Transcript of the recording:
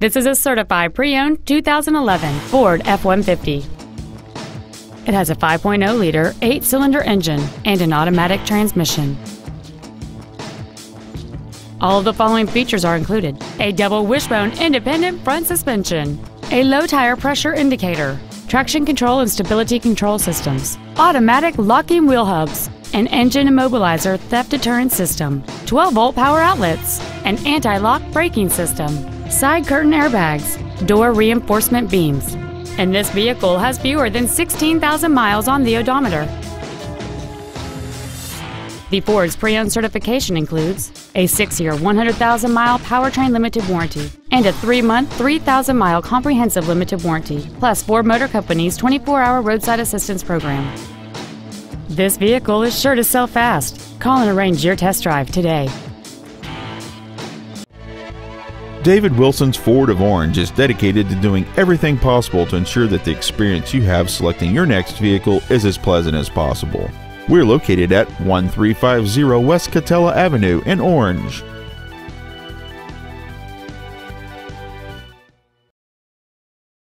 This is a certified pre-owned 2011 Ford F-150. It has a 5.0-liter, eight-cylinder engine and an automatic transmission. All of the following features are included. A double wishbone independent front suspension, a low tire pressure indicator, traction control and stability control systems, automatic locking wheel hubs, an engine immobilizer theft deterrent system, 12 volt power outlets, an anti lock braking system, side curtain airbags, door reinforcement beams. And this vehicle has fewer than 16,000 miles on the odometer. The Ford's pre-owned certification includes a 6-year, 100,000-mile powertrain limited warranty and a 3-month, 3,000-mile comprehensive limited warranty, plus Ford Motor Company's 24-hour roadside assistance program. This vehicle is sure to sell fast. Call and arrange your test drive today. David Wilson's Ford of Orange is dedicated to doing everything possible to ensure that the experience you have selecting your next vehicle is as pleasant as possible. We're located at 1350 West Katella Avenue in Orange.